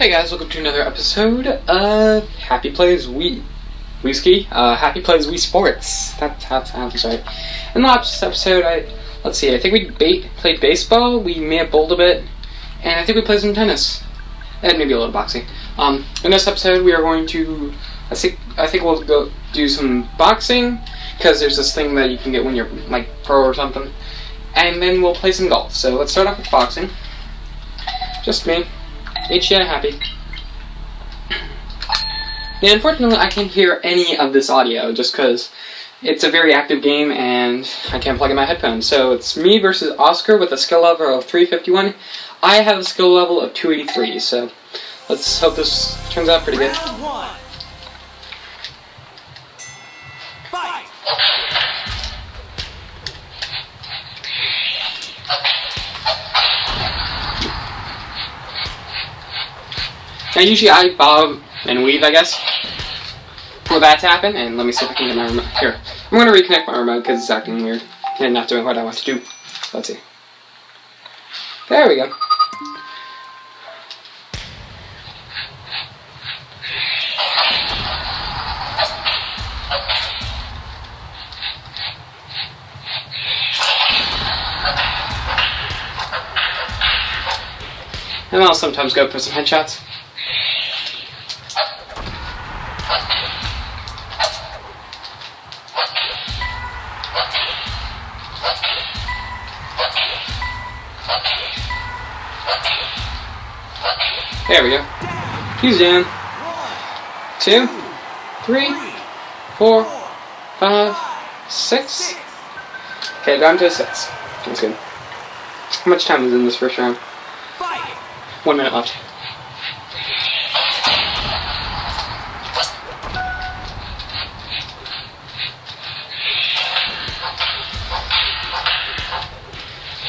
Hey guys, welcome to another episode of Happy Plays Wii Whiskey. Uh, Happy Plays Wii Sports. That's it sounds right. In the last episode, I let's see. I think we played baseball. We may have bowled a bit, and I think we played some tennis, and maybe a little boxing. Um, in this episode, we are going to. I think I think we'll go do some boxing because there's this thing that you can get when you're like pro or something, and then we'll play some golf. So let's start off with boxing. Just me. HGI happy. Yeah, unfortunately, I can't hear any of this audio just because it's a very active game and I can't plug in my headphones. So it's me versus Oscar with a skill level of 351. I have a skill level of 283, so let's hope this turns out pretty good. Round one. Fight. Now, usually I bob and weave, I guess, for that to happen. And let me see if I can get my remote. Here, I'm to reconnect my remote because it's acting weird and not doing what I want to do. Let's see. There we go. And I'll sometimes go for some headshots. There we go. He's down. Two, three, four, five, six. Okay, down to a six. That's good. How much time is in this first round? One minute left.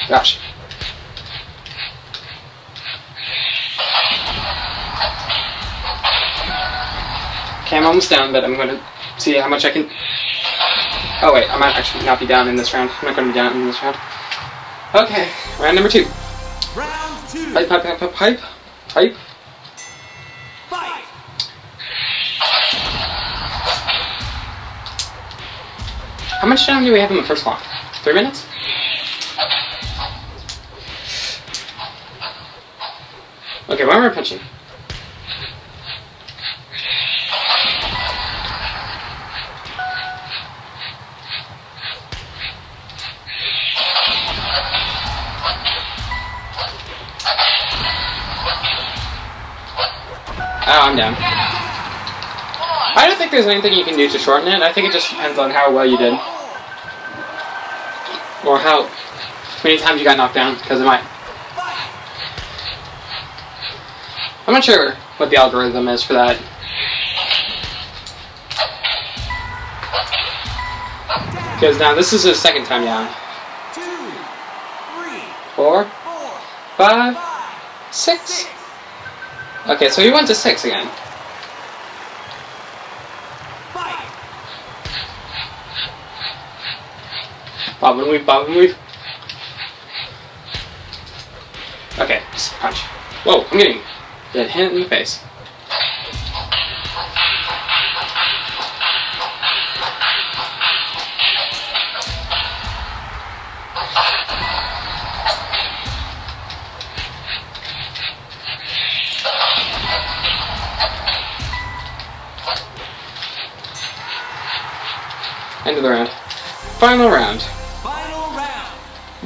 Gosh. I'm almost down, but I'm gonna see how much I can. Oh wait, I might actually not be down in this round. I'm not gonna be down in this round. Okay, round number two. Round two. Pipe, pipe, pipe, pipe, pipe, pipe. Fight. How much time do we have in the first clock? Three minutes? Okay, why am I punching? Oh, I'm down. I don't think there's anything you can do to shorten it. I think it just depends on how well you did. Or how many times you got knocked down, because it might. I'm not sure what the algorithm is for that. Because now this is the second time down. Two. Four, Four. Five. six. Okay, so he went to six again. Fight. Bob and weave, bob and weave. Okay, just punch. Whoa, I'm getting that hit in the face.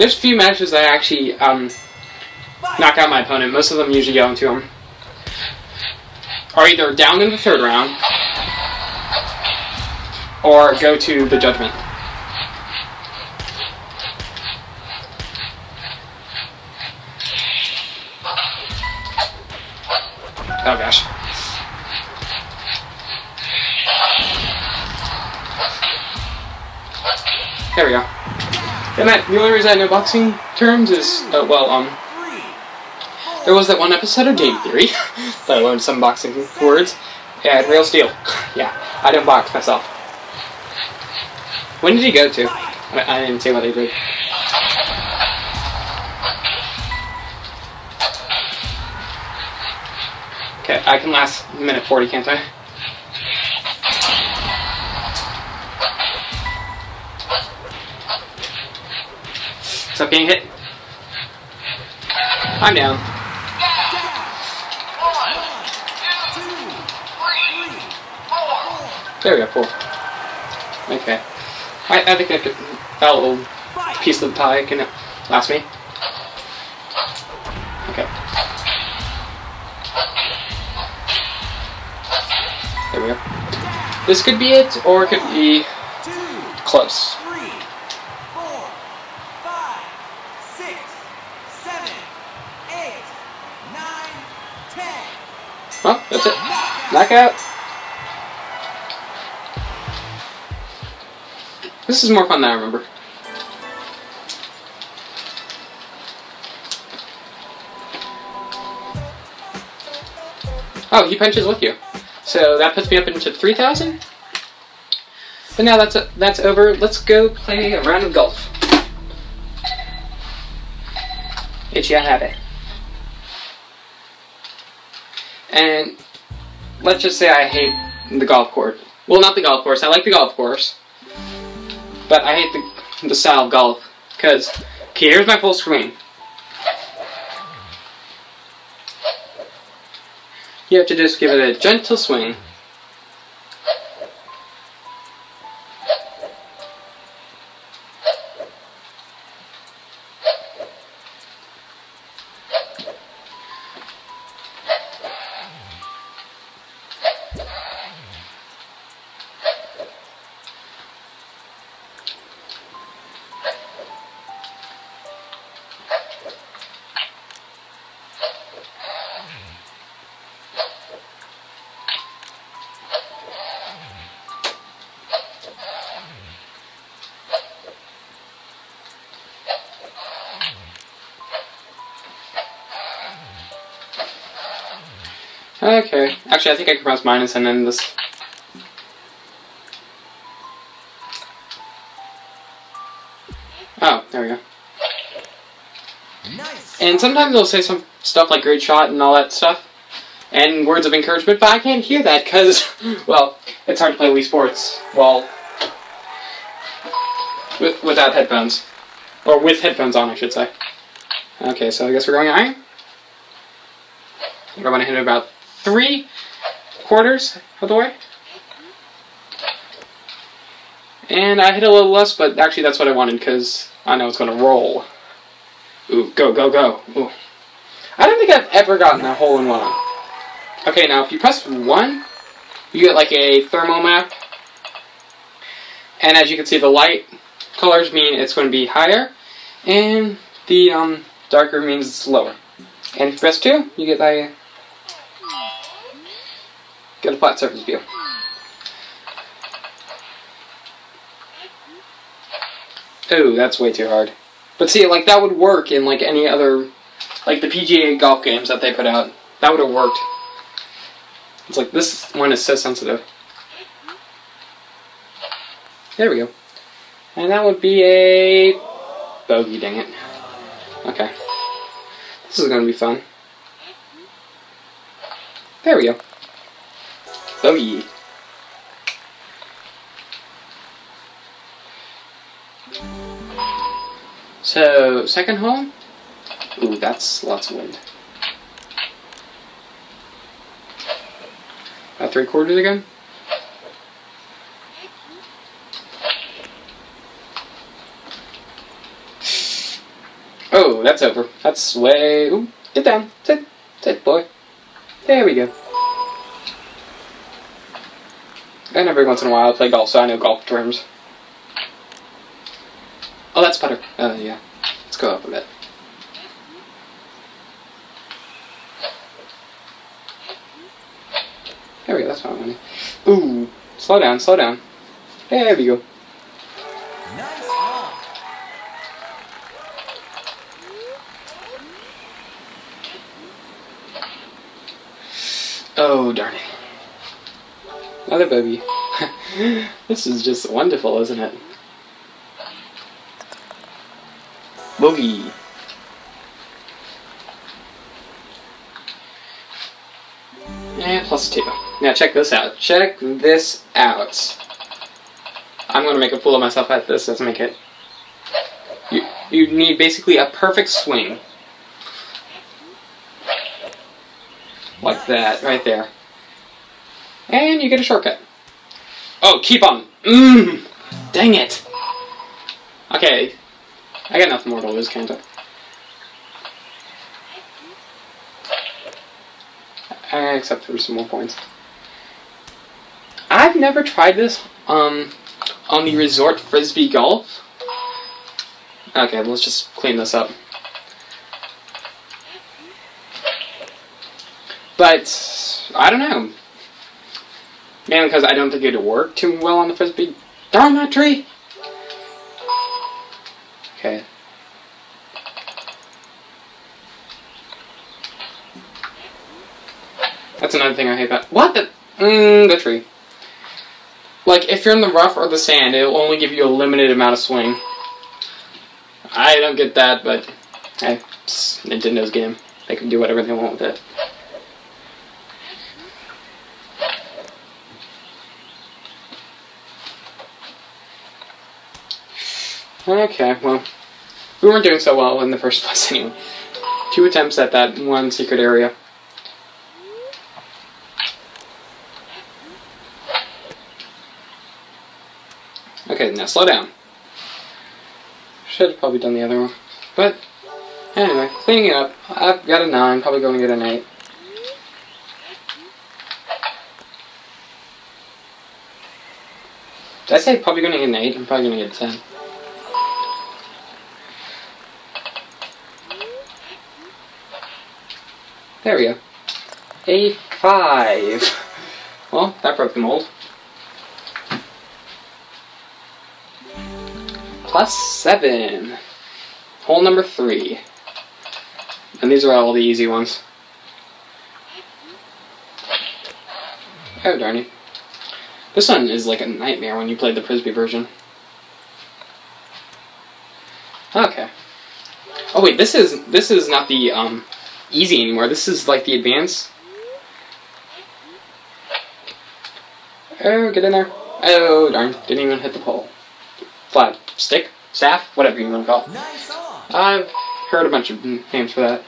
There's few matches I actually um, knock out my opponent. Most of them usually go into them. Are either down in the third round or go to the judgment. Oh gosh. There we go. And that, the only reason I know boxing terms is, uh, well, um, there was that one episode of Game Theory that I learned some boxing words. And Real Steel. Yeah, I don't box myself. When did he go to? I, I didn't see what he did. Okay, I can last a minute 40, can't I? Stop getting hit. I'm down. There we go, four. Okay. I, I think I could, that little piece of the pie can last me. Okay. There we go. This could be it, or it could be close. Three. Four. Five. Six. Seven. Eight. Nine. Ten. Well, that's it. Knockout. This is more fun than I remember. Oh, he punches with you. So that puts me up into 3,000. But now that's that's over. Let's go play a round of golf. Itchy, I have it. And let's just say I hate the golf course. Well, not the golf course. I like the golf course, but I hate the the style of golf because okay, here's my full screen. You have to just give it a gentle swing. Okay. Actually, I think I can press minus and then this. Oh, there we go. Nice. And sometimes they'll say some stuff like great shot and all that stuff, and words of encouragement, but I can't hear that because, well, it's hard to play Wii Sports while with, without headphones. Or with headphones on, I should say. Okay, so I guess we're going iron. We're going to hit about three quarters of the way. And I hit a little less, but actually that's what I wanted because I know it's going to roll. Ooh, go, go, go. Ooh. I don't think I've ever gotten a hole in one. Okay, now if you press 1, you get like a thermal map. And as you can see, the light colors mean it's going to be higher, and the um, darker means it's lower. And if you press 2, you get a, get a flat surface view. Oh, that's way too hard. But see, like that would work in like any other, like the PGA golf games that they put out. That would have worked. It's like this one is so sensitive. There we go. And that would be a bogey. Dang it. Okay. This is gonna be fun. There we go. Bogey. So, second hole? Ooh, that's lots of wind. About three quarters again? Oh, that's over. That's way. Ooh, get down. Sit. Sit, boy. There we go. And every once in a while I play golf, so I know golf terms. Oh, that's better. Uh, yeah. Let's go up a bit. There we go, that's what I wanted. Ooh, slow down, slow down. There we go. Nice. Oh, darn it. Another bogey. this is just wonderful, isn't it? Boogie. And plus two. Now check this out. Check this out. I'm gonna make a fool of myself at this. Let's make it. You, you need basically a perfect swing. Like that, right there. And you get a shortcut. Oh, keep on. Mmm. Dang it. Okay. I got nothing more to lose, can't I? Except for some more points. I've never tried this um, on the Resort Frisbee Golf. Okay, let's just clean this up. But, I don't know. Mainly because I don't think it'd work too well on the Frisbee. Darn that tree! Okay. That's another thing I hate about. What the? Mmm, the tree. Like, if you're in the rough or the sand, it'll only give you a limited amount of swing. I don't get that, but hey, it's Nintendo's game. They can do whatever they want with it. Okay, well, we weren't doing so well in the first place anyway. Two attempts at that one secret area. Okay, now slow down. Should have probably done the other one. But, anyway, cleaning it up. I've got a 9, probably going to get an 8. Did I say probably going to get an 8? I'm probably going to get a 10. There we go. A 5. Well, that broke the mold. plus seven. Hole number three. And these are all the easy ones. Oh, darn it. This one is like a nightmare when you play the Frisbee version. Okay. Oh wait, this is this is not the um easy anymore. This is like the advance. Oh, get in there. Oh, darn. Didn't even hit the pole. Flag stick, staff, whatever you want to call it. I've heard a bunch of names for that.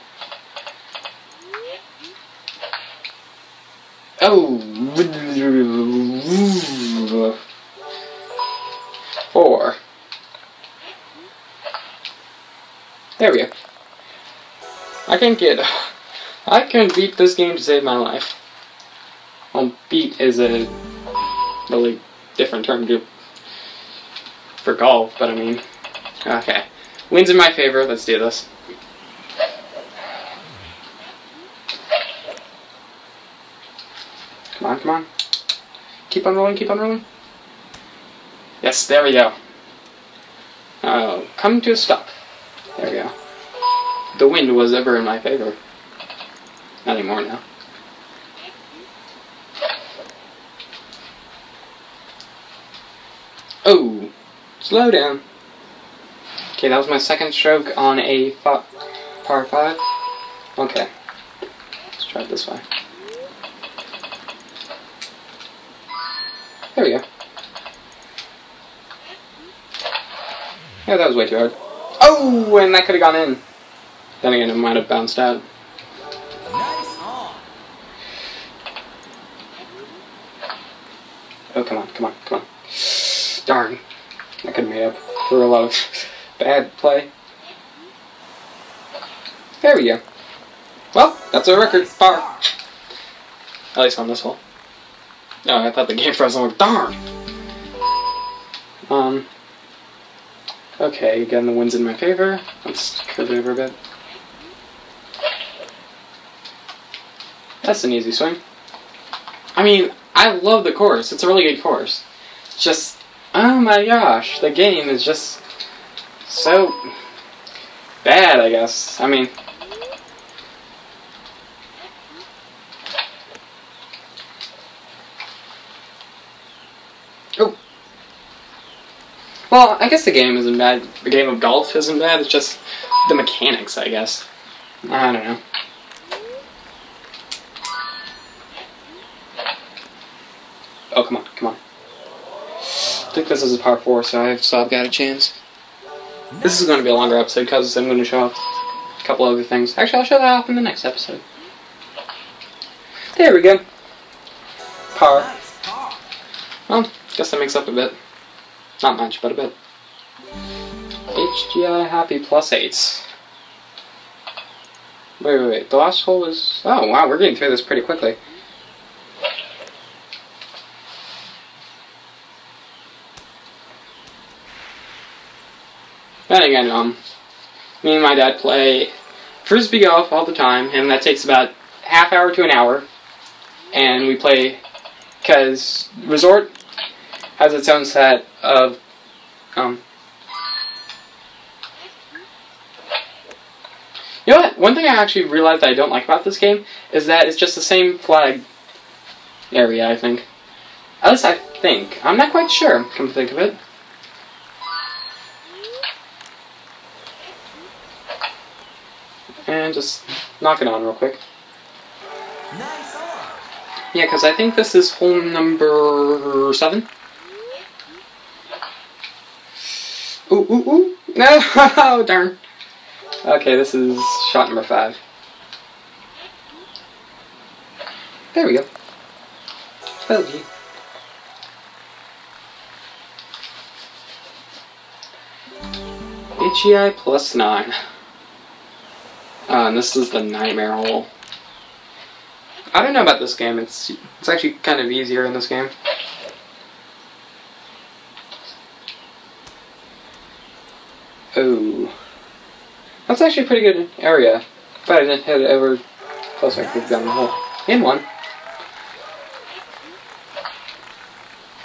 Oh. Four. There we go. I can get. I can beat this game to save my life. Well, beat is a really different term to for golf, but I mean, okay. Wins in my favor. Let's do this. Come on, come on. Keep on rolling, keep on rolling. Yes, there we go. Uh, come to a stop. The wind was ever in my favor. Not anymore now. Oh, slow down. Okay, that was my second stroke on a par 5. Okay, let's try it this way. There we go. Yeah, that was way too hard. Oh, and that could have gone in. Then again, it might have bounced out. Oh, come on, come on, come on. Darn. I could have made up for a lot of bad play. There we go. Well, that's a record par. At least on this hole. Oh, I thought the game froze. I'm like, darn. Um. Okay, again, the wind's in my favor. Let's curve it over a bit. That's an easy swing. I mean, I love the course. It's a really good course. It's just, oh my gosh, the game is just so bad, I guess. I mean, oh. Well, I guess the game isn't bad. The game of golf isn't bad. It's just the mechanics, I guess. I don't know. I think this is a part four, so I've still got a chance. This is going to be a longer episode because I'm going to show off a couple other things. Actually, I'll show that off in the next episode. There we go. Power. Well, guess that makes up a bit. Not much, but a bit. HGI Happy plus 8. Wait, wait, wait. The last hole is. Oh, wow, we're getting through this pretty quickly. Then again, um, me and my dad play frisbee golf all the time, and that takes about half hour to an hour. And we play because Resort has its own set of um. You know what? One thing I actually realized I don't like about this game is that it's just the same flag area. I think. At least I think. I'm not quite sure. Come to think of it. And just knock it on real quick. Nice. Yeah, because I think this is hole number seven. Ooh, ooh, ooh. No! Oh, darn. Okay, this is shot number five. There we go. Bogey. HGI plus nine. Uh, and this is the nightmare hole. I don't know about this game. It's it's actually kind of easier in this game. Oh, that's actually a pretty good area. If I didn't hit it ever close, I could the hole. In one.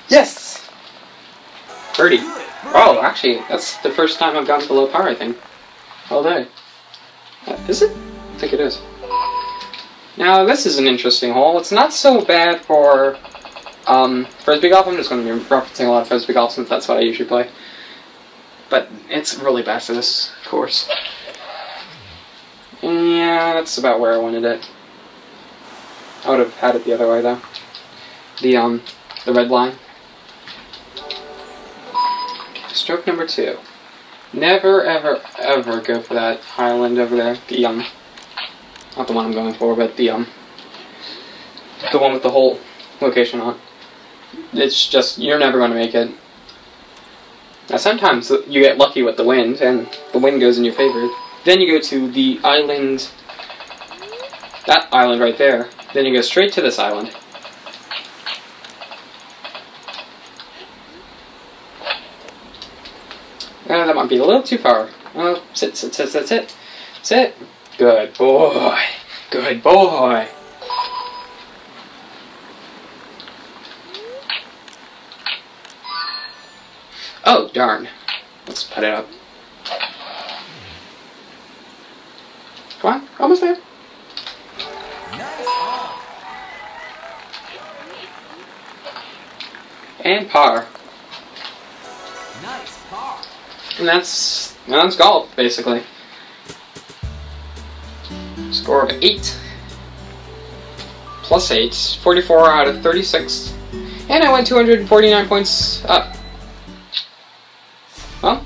Yes. Birdie. Good. Oh, actually, that's the first time I've gotten below par. I think all day. Uh, is it? I think it is. Now, this is an interesting hole. It's not so bad for um, frisbee golf. I'm just going to be referencing a lot of frisbee golf since that's what I usually play. But it's really bad for this course. Yeah, that's about where I wanted it. I would have had it the other way though. The um, the red line. Stroke number two. Never, ever, ever go for that island over there. The um, not the one I'm going for, but the um, the one with the whole location on. It's just you're never going to make it. Now sometimes you get lucky with the wind, and the wind goes in your favor. Then you go to the island, that island right there. Then you go straight to this island. Uh, that might be a little too far. Oh, sit, sit, sit, sit, sit. Sit. Good boy. Good boy. Oh, darn. Let's put it up. Come on, almost there. And par. And that's that's golf, basically. Score of 8. Plus 8. 44 out of 36. And I went 249 points up. Well,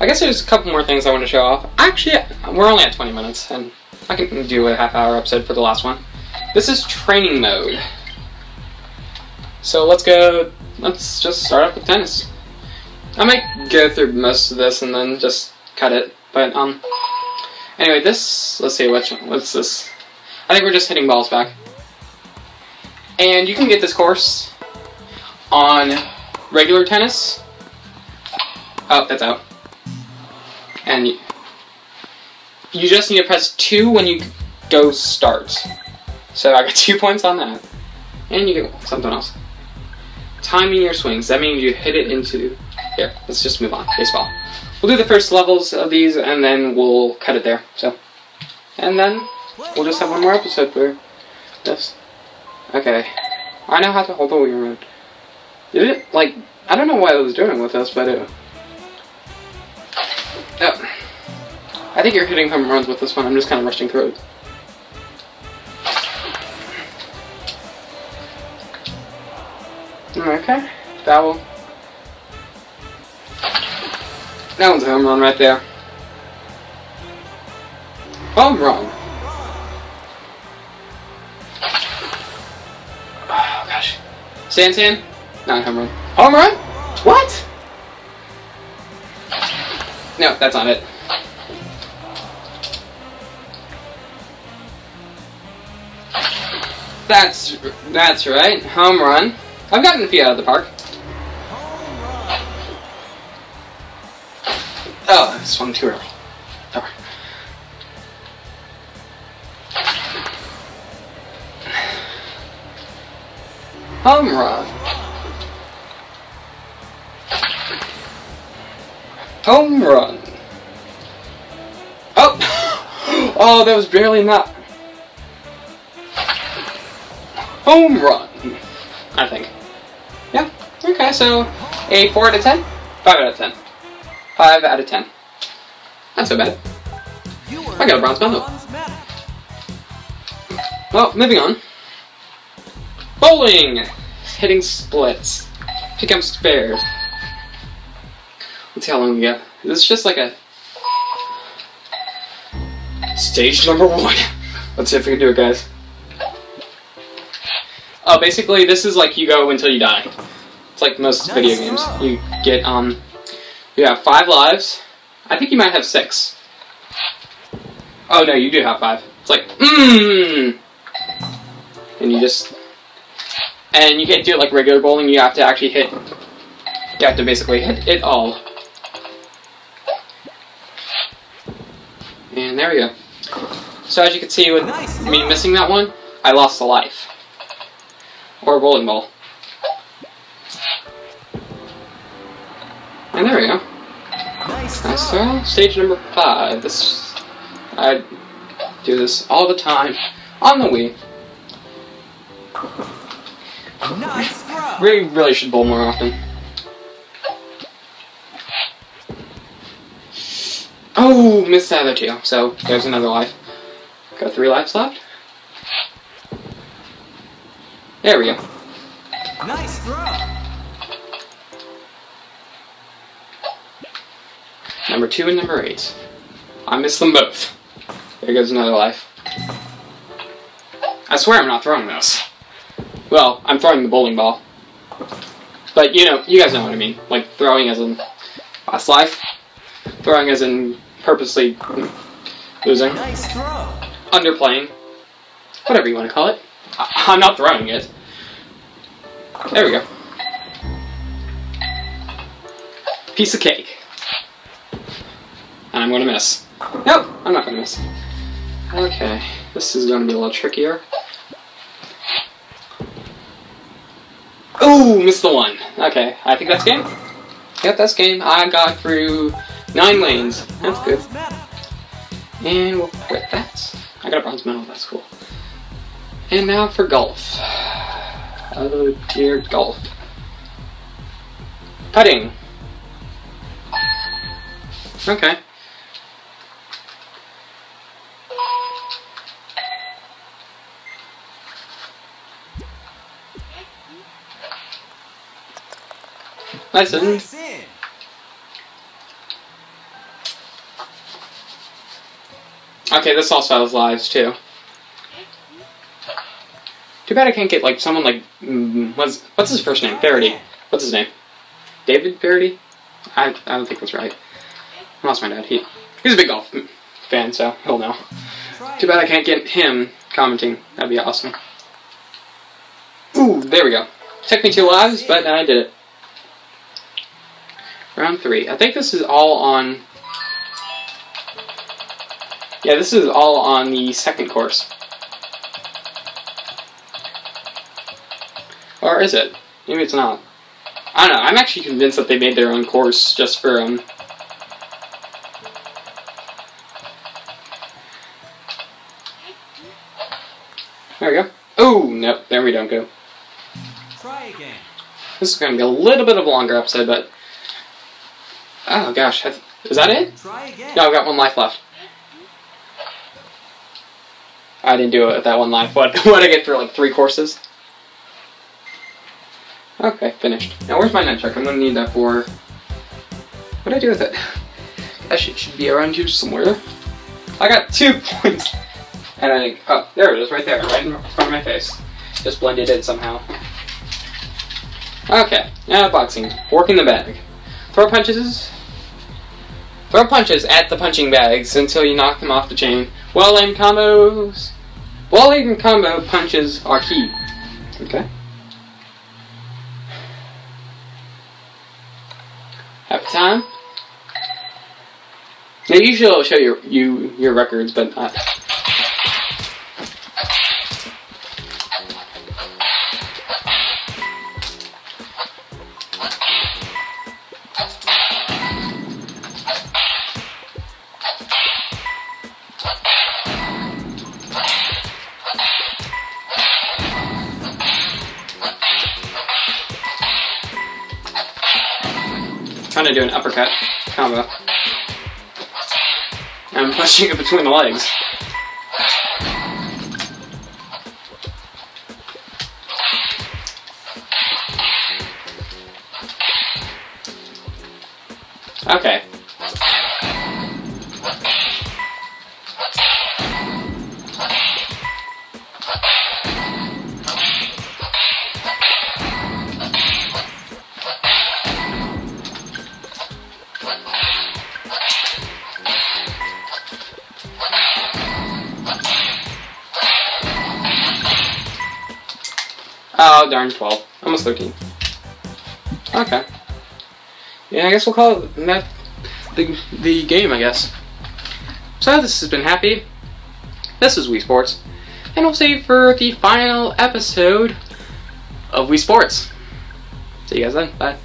I guess there's a couple more things I want to show off. Actually, we're only at 20 minutes, and I can do a half hour episode for the last one. This is training mode. So let's go, let's just start off with tennis. I might go through most of this and then just cut it, but um, anyway, this, let's see, which, what's this? I think we're just hitting balls back. And you can get this course on regular tennis. Oh, that's out. And you, you just need to press 2 when you go start. So I got 2 points on that. And you get something else. Timing your swings. That means you hit it into... Here, let's just move on. Baseball. We'll do the first levels of these, and then we'll cut it there. So, And then we'll just have one more episode for this. Okay. I know how to hold the wheel around. Did it, like, I don't know what I was doing with this, but it... Oh. I think you're hitting home runs with this one. I'm just kind of rushing through it. Okay, that will. That one's a home run right there. Home run. Oh gosh. Stand stand? Not home run. Home run? What? No, that's not it. That's that's right. Home run. I've gotten a few out of the park. Oh, I swung too early. Darn. Home run. Home run. Oh! Oh, that was barely not. Home run. I think. Yeah. Okay, so a 4 out of 10? 5 out of 10. 5 out of 10. Not so bad. I got a bronze medal. Well, moving on. Bowling! Hitting splits. Become spared. Let's see how long we got. This is just like a. Stage number one. Let's see if we can do it, guys. Oh, basically, this is like you go until you die. It's like most Nice video games. You get, um. You have five lives. I think you might have six. Oh, no, you do have five. It's like, mmm! and you just and you can't do it like regular bowling. You have to actually hit. You have to basically hit it all. And there we go. So as you can see with me missing that one, I lost a life. Or a bowling ball. And there we go. Nice throw. Stage number five. This I do this all the time on the Wii. Nice throw. Really, really should bowl more often. Oh, missed that other two. So there's another life. Got three lives left. There we go. Nice throw. Number two and number eight. I missed them both. There goes another life. I swear I'm not throwing those. Well, I'm throwing the bowling ball. But you know, you guys know what I mean. Like throwing as in last life. Throwing as in purposely losing. Nice throw. Underplaying. Whatever you want to call it. I- I'm not throwing it. There we go. Piece of cake. I'm gonna miss. Nope, I'm not gonna miss. Okay, this is gonna be a little trickier. Ooh, missed the one. Okay, I think that's game. Yep, that's game. I got through nine lanes. That's good. And we'll quit that. I got a bronze medal, that's cool. And now for golf. Oh dear, golf. Putting. Okay. Nice? Nice in. Okay, this also has lives too. Too bad I can't get like someone like mm, what's what's his first name? Feherty. What's his name? David Feherty? I I don't think that's right. I lost my dad. He he's a big golf fan, so he'll know. Too bad I can't get him commenting. That'd be awesome. Ooh, there we go. Took me two lives, but I did it. Round three. I think this is all on. Yeah, this is all on the second course. Or is it? Maybe it's not. I don't know. I'm actually convinced that they made their own course just for um. There we go. Oh, nope. There we don't go. Try again. This is going to be a little bit of a longer episode, but. Oh gosh, have- is that it? Try again. No, I've got one life left. I didn't do it with that one life. What? What I get through like three courses? Okay, finished. Now where's my nunchuck? I'm gonna need that for... What do I do with it? That shit should be around here somewhere. I got two points. And I think, oh, there it is, right there, right in front of my face. Just blended in somehow. Okay, now boxing. Fork in the bag. Throw punches. Throw punches at the punching bags until you knock them off the chain. Well aimed combos. Well aimed combo punches are key. Okay. Happy time. Now usually it'll show you your records, but uh, uppercut combo. I'm pushing it between the legs. Okay. Oh, darn, 12. Almost 13. Okay. Yeah, I guess we'll call it that the, the game, I guess. So this has been Happy. This is Wii Sports. And we'll see you for the final episode of Wii Sports. See you guys then. Bye.